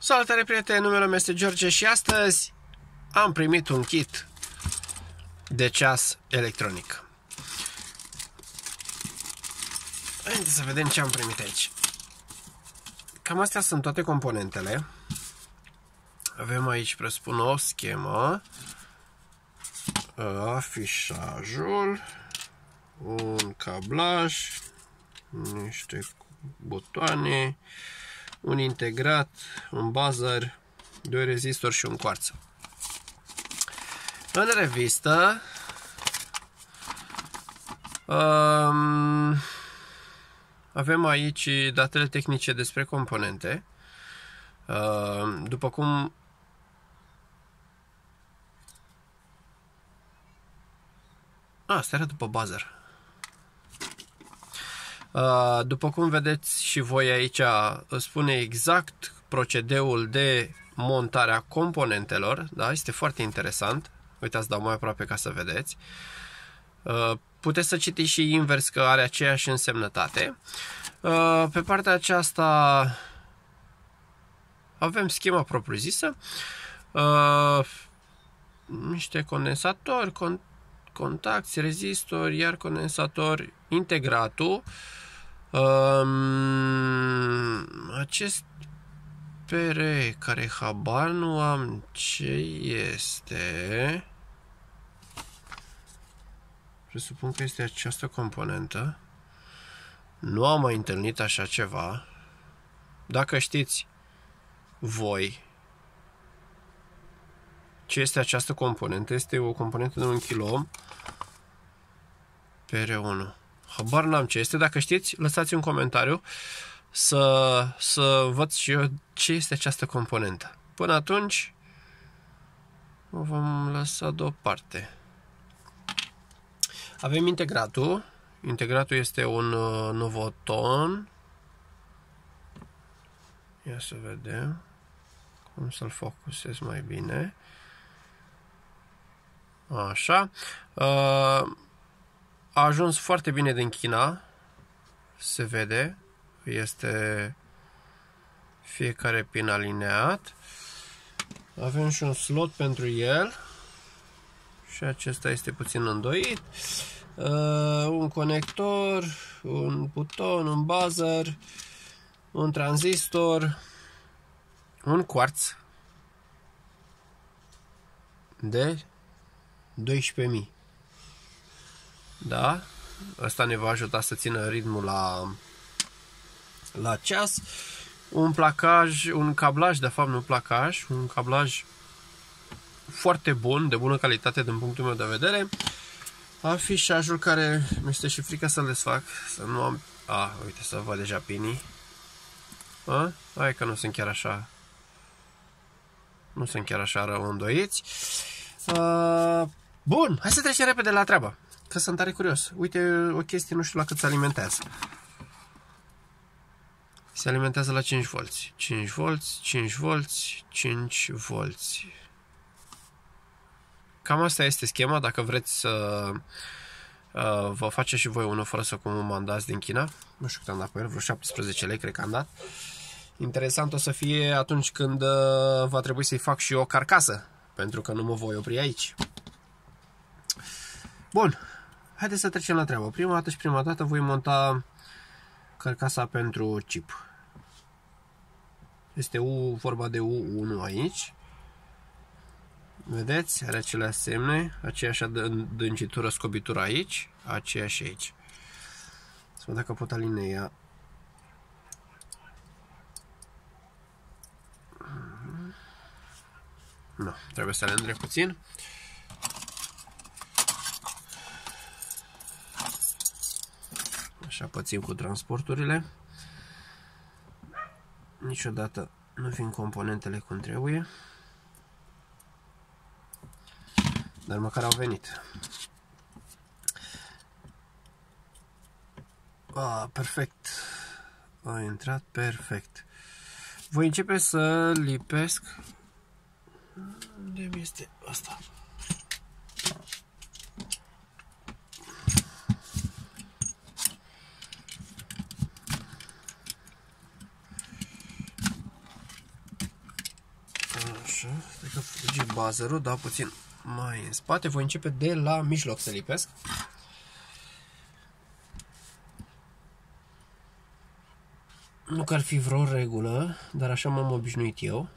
Salutare prieteni, numele meu este George și astăzi am primit un kit de ceas electronic. Haideți să vedem ce am primit aici. Cam astea sunt toate componentele. Avem aici, presupun, o schemă, afișajul, un cablaj, niște butoane, un integrat, un buzzer, doi rezistori și un quartz. În revistă um, avem aici datele tehnice despre componente. Uh, după cum Asta era după buzzer. Uh, după cum vedeți și voi aici, spune exact procedeul de montare a componentelor. Da? Este foarte interesant. Uitați, dau mai aproape ca să vedeți. Uh, puteți să citiți și invers că are aceeași însemnătate. Uh, pe partea aceasta avem schema propriu-zisă. Niște condensatori, contacti, rezistori, iar condensatori, integratul. Um, acest pere care habar nu am ce este. Presupun că este această componentă. Nu am mai întâlnit așa ceva. Dacă știți voi ce este această componentă, este o componentă de 1 kg PR1. Habar n-am ce este. Dacă știți, lăsați un comentariu să, să văd și eu ce este această componentă. Până atunci, o vom lăsa deoparte. Avem integratul. Integratul este un uh, Novoton. Ia să vedem cum să-l focusez mai bine. Așa. Uh, a ajuns foarte bine din China. Se vede. Este fiecare pin alineat. Avem și un slot pentru el. Și acesta este puțin îndoit. Uh, un conector, un buton, un buzzer, un tranzistor, un quartz de 12.000. Da? Asta ne va ajuta să țină ritmul la, la ceas. Un placaj, un cablaj, de fapt nu placaj, un cablaj foarte bun, de bună calitate din punctul meu de vedere. Afișajul care mi este și frică să-l desfac, să nu am... A, uite, să văd deja pinii. A? Hai că nu sunt chiar așa... Nu sunt chiar așa rău îndoiți. Uh, Bun, hai să trecem repede la treabă. Că sunt tare curios. Uite o chestie, nu știu la cât se alimentează. Se alimentează la 5 volți. 5 volți, 5 volți, 5 volți. Cam asta este schema, dacă vreți să uh, vă faceți și voi unul fără să comandați din China. Nu știu cât am dat pe el, vreo 17 lei cred că am dat. Interesant o să fie atunci când uh, va trebui să-i fac și o carcasă, pentru că nu mă voi opri aici. Bun, haideți să trecem la treabă. Prima dată și prima dată voi monta carcasa pentru chip. Este U, vorba de U1 aici. Vedeți? Are aceleași semne, aceeași adâncitură, scobitură aici, aceeași aici. Să văd dacă pot alinea Nu, trebuie să le puțin. Așa pățim cu transporturile. Niciodată nu vin componentele cum trebuie. Dar măcar au venit. Ah, perfect. A intrat perfect. Voi începe să lipesc. Unde este asta? Așa, cred că fugi buzzerul, da, puțin mai în spate. Voi începe de la mijloc să lipesc. Nu că ar fi vreo regulă, dar așa m-am obișnuit eu.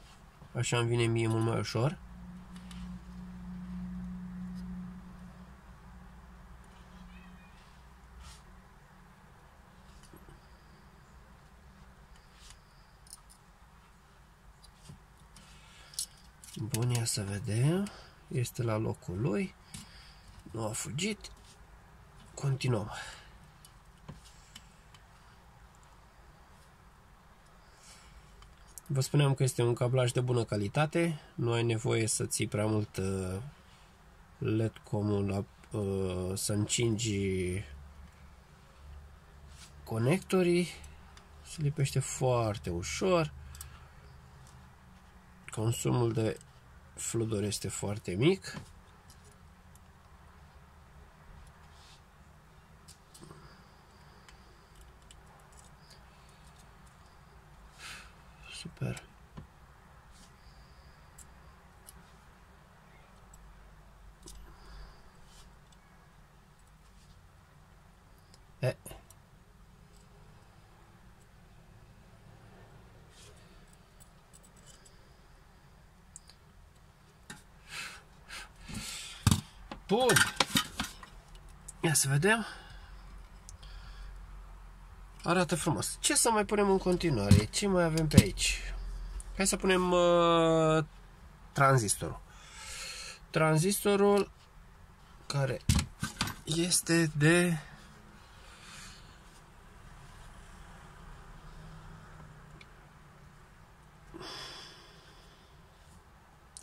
Așa îmi vine mie mult mai ușor. Bun, ia să vedem. Este la locul lui. Nu a fugit. Continuăm. Vă spuneam că este un cablaj de bună calitate. Nu ai nevoie să ții prea mult uh, LED comun la, uh, să încingi conectorii. Se lipește foarte ușor. Consumul de fluduri este foarte mic. Super. E. Bun. Ia să vedem. Arată frumos. Ce să mai punem în continuare? Ce mai avem pe aici? Hai să punem uh, tranzistorul. Tranzistorul care este de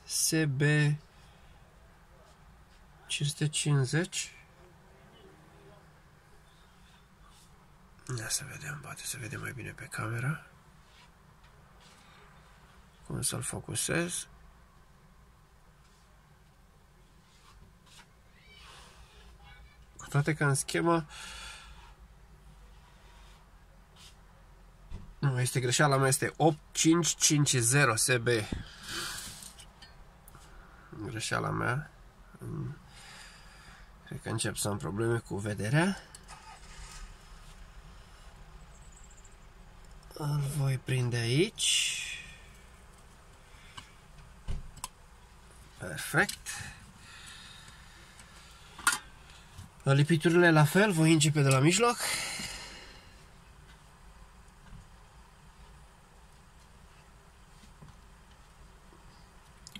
SB 550 Ia să vedem, poate să vedem mai bine pe camera. Cum să-l focusez. Cu toate că în schemă Nu, este greșeala mea, este 8550 SB. Greșeala mea. Cred că încep să am probleme cu vederea. Îl voi prinde aici. Perfect. Lipiturile la fel, voi începe de la mijloc.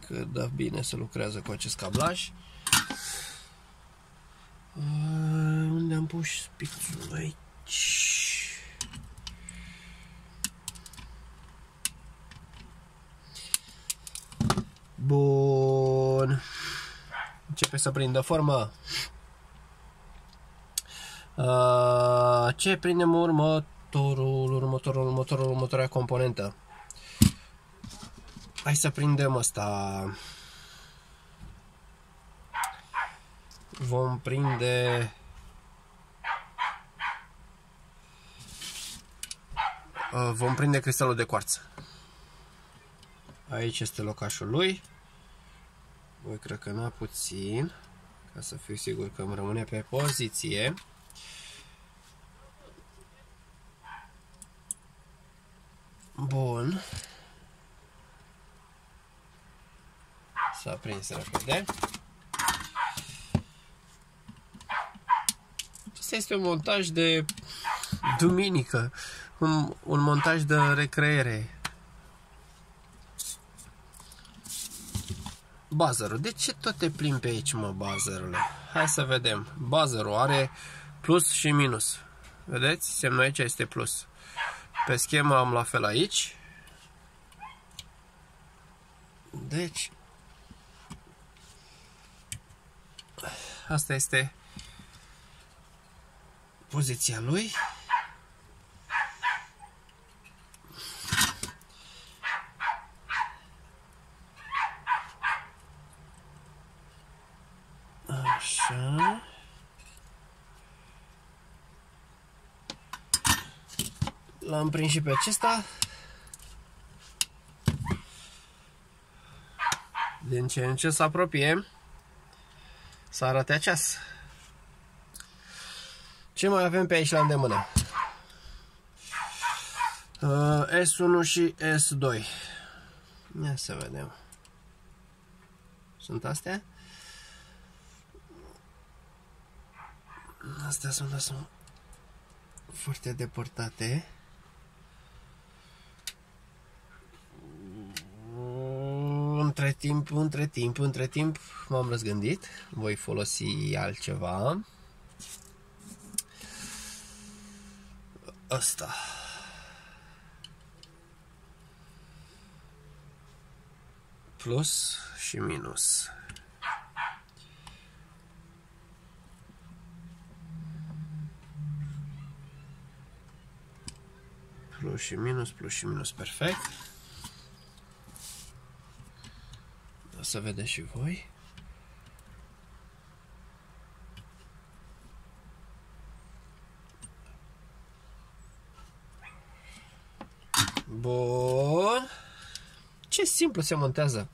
Că da bine să lucrează cu acest cablaj. Unde am pus spițul aici? Bun. Începe să prindă formă. Uh, ce prindem următorul, următorul, următorul, următoarea componentă? Hai să prindem asta. Vom prinde uh, vom prinde cristalul de coarță. Aici este locașul lui. Voi crăcăna puțin ca să fiu sigur că îmi rămâne pe poziție. Bun. S-a prins repede. Asta este un montaj de duminică, un, un montaj de recreere. Buzzerul. De ce tot te plimbi pe aici, mă, buzzerule? Hai să vedem. Buzzerul are plus și minus. Vedeți? Semnul aici este plus. Pe schemă am la fel aici. Deci, asta este poziția lui. Așa. L-am prins și pe acesta. Din ce în ce se apropie, să arate ceas. Ce mai avem pe aici la îndemână? Uh, S1 și S2. Ia să vedem. Sunt astea? Astea sunt, astea sunt foarte depărtate. Între timp, între timp, între timp m-am răzgândit. Voi folosi altceva. Asta. Plus și minus. Plus și minus, plus și minus, perfect. O să vedeți și voi. Bun. Ce simplu se montează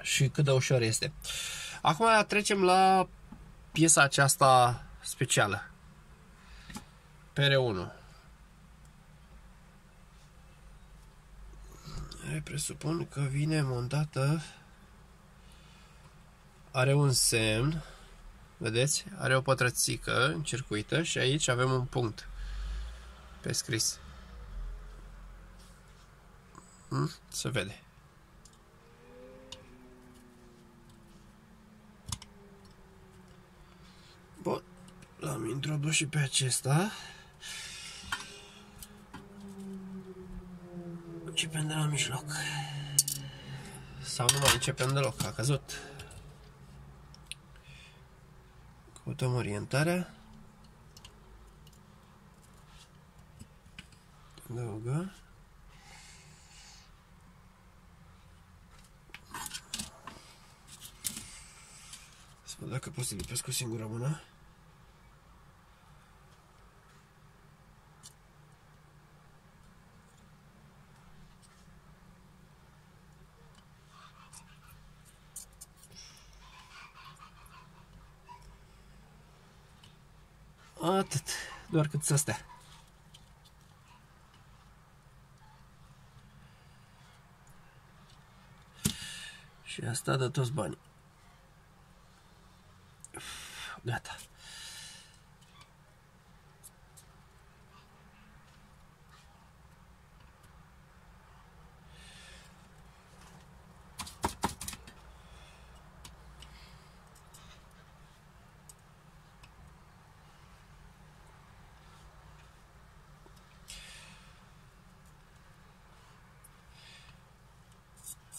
și cât de ușor este. Acum trecem la piesa aceasta specială. PR1. presupun că vine montată are un semn vedeți? Are o pătrățică încircuită și aici avem un punct pe scris hmm? se vede Bun, l-am introdus și pe acesta Începem de la mijloc. Sau nu mai începem deloc, a căzut. Căutăm orientarea. Adăugă. Să văd dacă pot să lipesc cu singură mână. Atât. Doar cât să stea. Și asta de toți banii. Gata.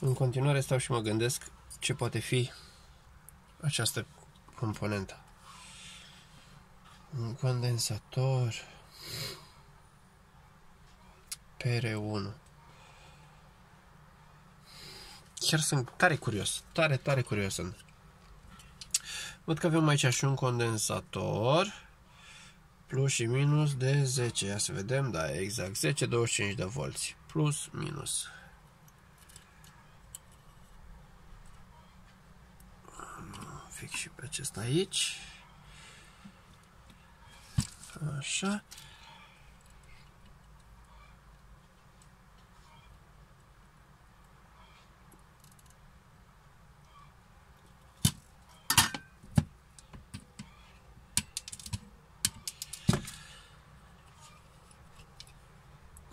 În continuare stau și mă gândesc ce poate fi această componentă. Un condensator PR1 Chiar sunt tare curios, tare, tare curios sunt. Văd că avem aici și un condensator plus și minus de 10. Ia să vedem, da, exact 10, 25 de volți. Plus, minus. Fix și pe acesta aici. Așa.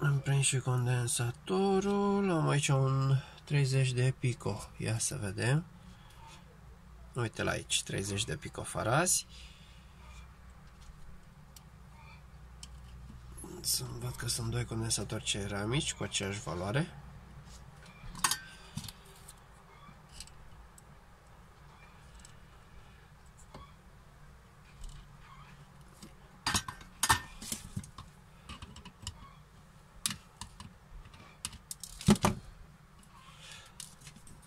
Am prins și condensatorul, am aici un 30 de pico, ia să vedem. Uite la aici, 30 de picofarazi. Să văd că sunt doi condensatori ceramici cu aceeași valoare.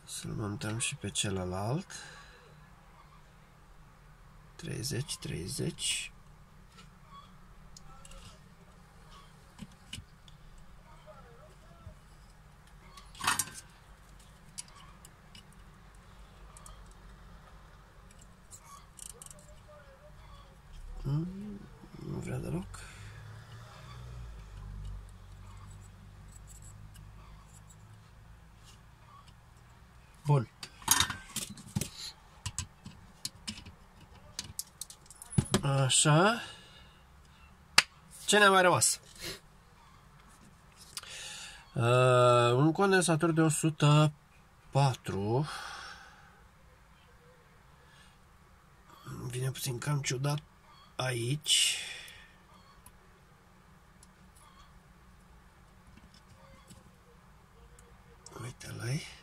Să-l montăm și pe celălalt. 30, 30. Bun. Așa. Ce ne-a mai rămas? Uh, un condensator de 104 vine puțin cam ciudat aici uite-l -ai.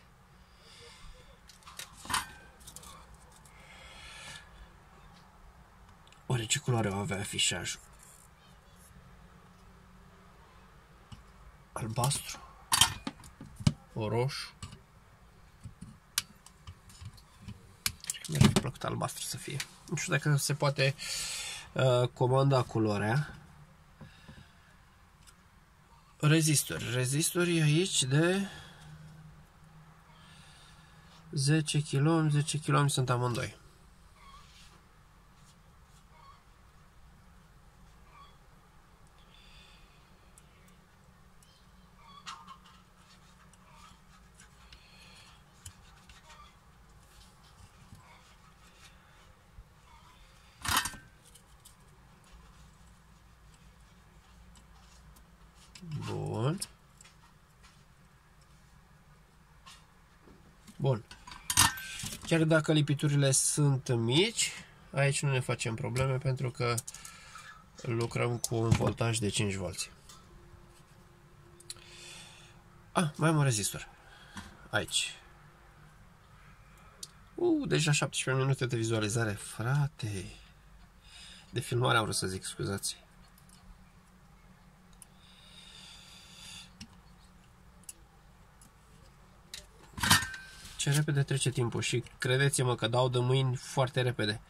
Oare ce culoare va avea afișajul? albastru, o roșu. Mi-ar fi plăcut albastru să fie. Nu știu dacă se poate uh, comanda culoarea. Rezistori. Rezistori aici de 10 kg, 10 kg sunt amândoi. Bun. Bun. Chiar dacă lipiturile sunt mici, aici nu ne facem probleme pentru că lucrăm cu un voltaj de 5 V. Ah, mai am un rezistor. Aici. Uh, deja 17 minute de vizualizare. Frate. De filmare am vrut să zic, scuzați. Ce repede trece timpul și credeți-mă că dau de mâini foarte repede.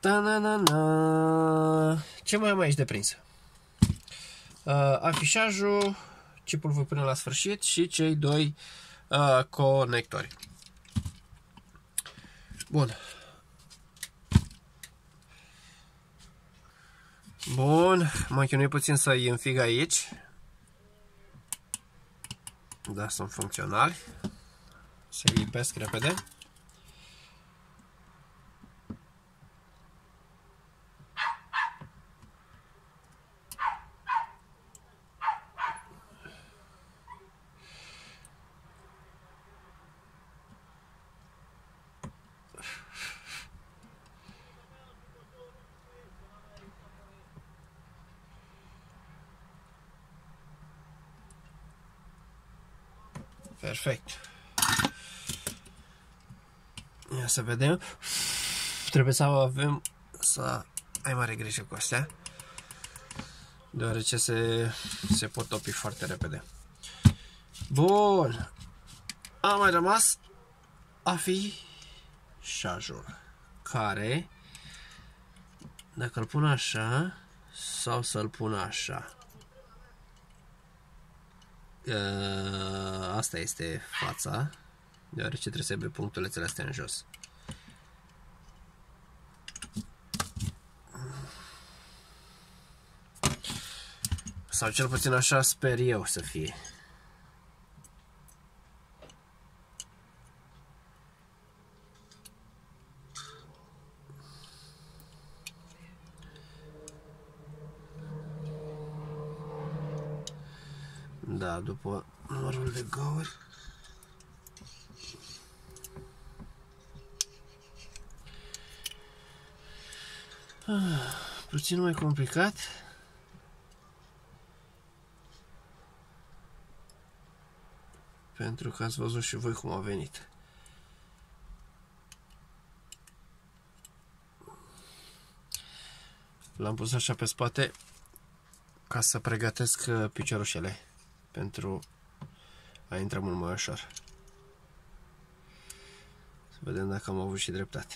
Ta-na-na-na. Ce mai am aici de prins? Uh, afișajul, chipul voi pune la sfârșit și cei doi uh, conectori. Bun. Bun, mă chinui puțin să-i înfig aici. Da, sunt funcționali. Să-i lipesc repede. Perfect. Ia să vedem. Trebuie să avem să ai mare grijă cu astea. Deoarece se, se pot topi foarte repede. Bun. A mai rămas afișajul. Care, dacă îl pun așa, sau să-l pun așa. Uh, asta este fața, deoarece trebuie să aibă punctulețele astea în jos. Sau cel puțin așa sper eu să fie. Da, după numărul de gauri. Ah, puțin mai complicat. Pentru că ați văzut și voi cum a venit. L-am pus așa pe spate ca să pregătesc uh, piciorușele pentru a intra mult mai ușor. Să vedem dacă am avut și dreptate.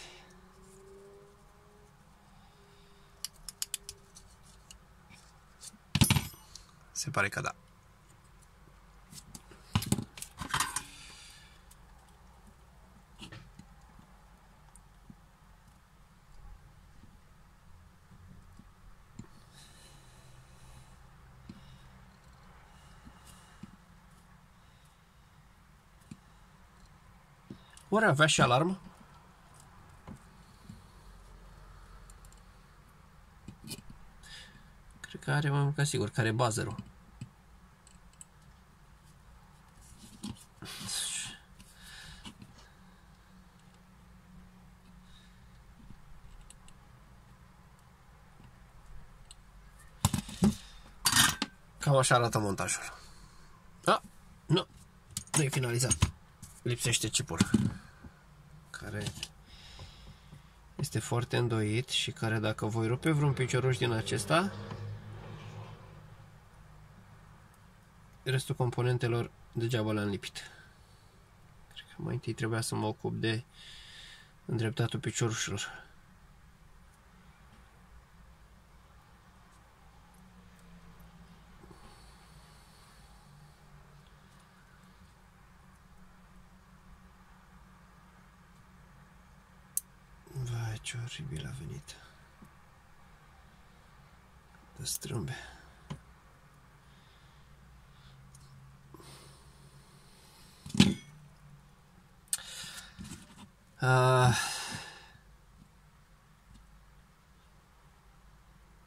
Se pare că da. Oare avea și alarmă? Cred că are mai mult ca sigur, care buzzerul. Cam așa arată montajul. A, nu, nu e finalizat. Lipsește chipul care este foarte îndoit și care dacă voi rupe vreun picioruș din acesta, restul componentelor degeaba le-am lipit. Cred că mai întâi trebuia să mă ocup de îndreptatul piciorușilor. Ce oribil a venit. De strâmbe. Uh,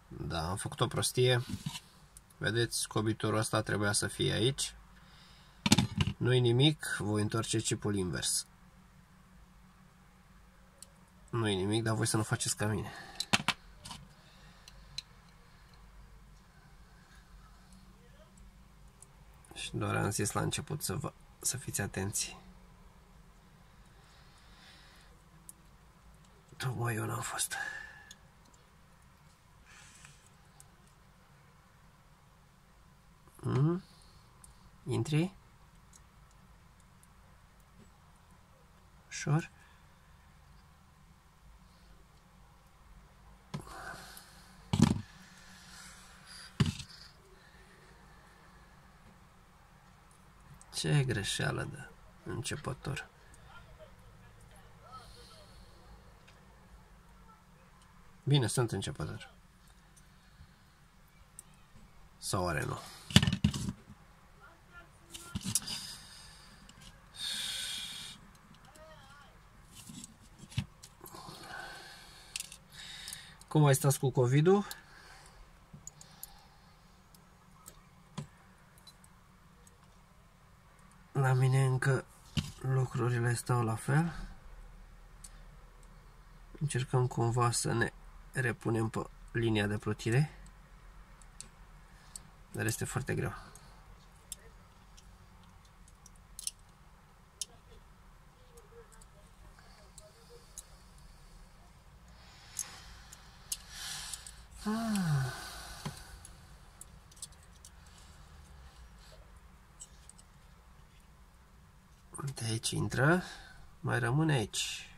da, am făcut o prostie. Vedeți, scobitorul ăsta trebuia să fie aici. Nu-i nimic, voi întoarce chipul invers. Nu e nimic, dar voi să nu faceți ca mine. Și doar am zis la început să, vă, să fiți atenți. Tocmai eu n-am fost. Mm? Intri? Ușor? Ce greșeală de începător. Bine, sunt începător. Sau oare nu? Cum mai stați cu COVID-ul? La mine încă lucrurile stau la fel. Încercăm cumva să ne repunem pe linia de plutire. Dar este foarte greu. Ah. De aici intră, mai rămâne aici.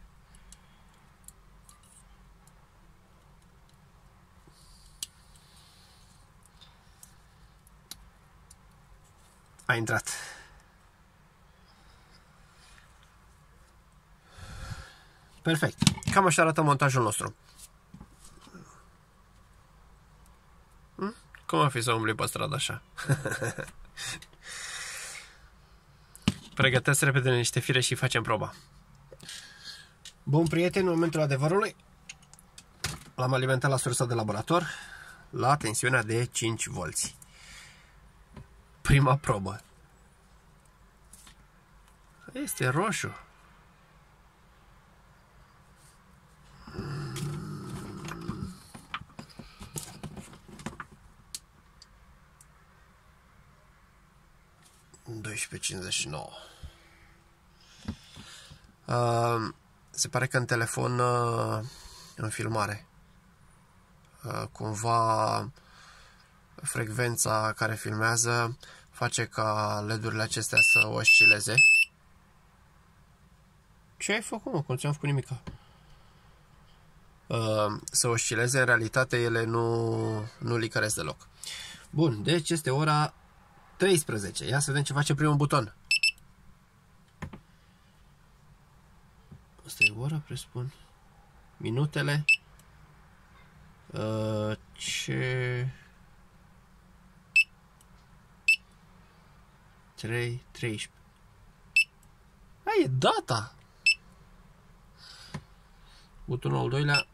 A intrat. Perfect. Cam așa arată montajul nostru. Hm? Cum ar fi să umbli pe stradă așa? Pregătesc repede niște fire și facem proba. Bun prieten, în momentul adevărului l-am alimentat la sursa de laborator la tensiunea de 5 volți. Prima probă. Este roșu. Uh, se pare că în telefon, uh, în filmare, uh, cumva frecvența care filmează face ca LED-urile acestea să oscileze. Ce ai făcut, mă? Cum ți-am făcut nimica? Uh, să oscileze, în realitate ele nu, nu licăresc deloc. Bun, deci este ora 13. Ia să vedem ce face primul buton. Asta e ora, presupun. Minutele. Uh, ce... 3, 13. Aia e data! Butonul al doilea.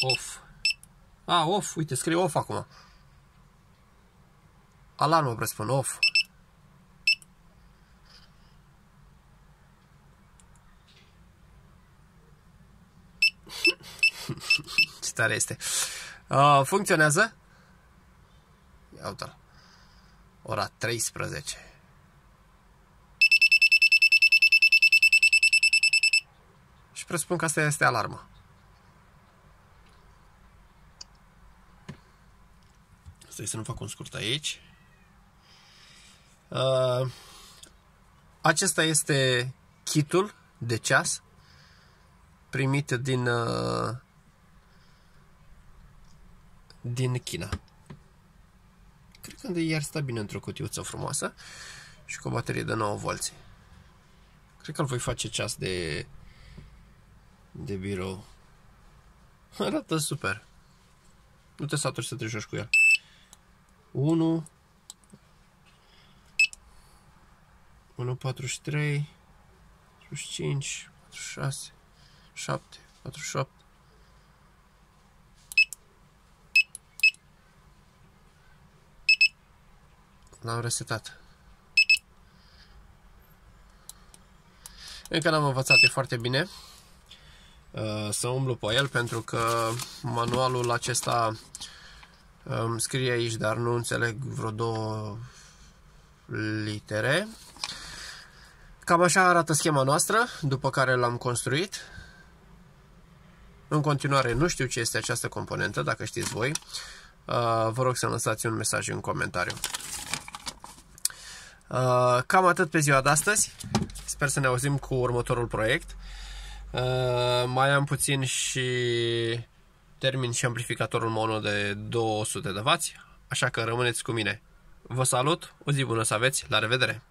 Off. A, off. Uite, scrie off acum. Alarmă presupun. Off. Ce tare este. Uh, funcționează. Ia uite Ora 13. Și presupun că asta este alarma. Stai să nu fac un scurt aici. Uh, acesta este kitul de ceas primit din uh, din China. Cred că iar stă bine într-o cutiuță frumoasă și cu o baterie de 9 volți. Cred că îl voi face ceas de de birou. Arată super. Nu te saturi să te joci cu el. 1 1, 43 45 46 7 48 L-am resetat. Încă n-am învățat, e foarte bine uh, să umblu pe el pentru că manualul acesta um, scrie aici, dar nu înțeleg vreo două litere. Cam așa arată schema noastră, după care l-am construit. În continuare, nu știu ce este această componentă, dacă știți voi. Uh, vă rog să lăsați un mesaj în comentariu. Uh, cam atât pe ziua de astăzi. Sper să ne auzim cu următorul proiect. Uh, mai am puțin și termin și amplificatorul mono de 200 de W, așa că rămâneți cu mine. Vă salut, o zi bună să aveți, la revedere!